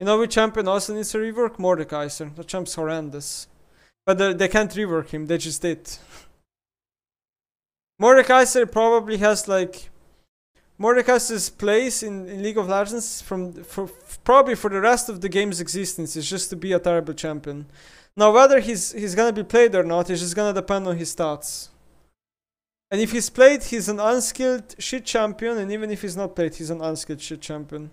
You know which champion also needs a rework? Mordekaiser. The champ's horrendous. But they, can't rework him, they just did. Mordekaiser probably has like Mordekaiser's place in, in League of Legends from for probably for the rest of the game's existence is just to be a terrible champion. Now whether he's he's gonna be played or not is just gonna depend on his stats. And if he's played, he's an unskilled shit champion, and even if he's not played, he's an unskilled shit champion.